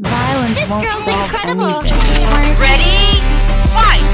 violence This won't girl's solve incredible. anything. Ready? Fight!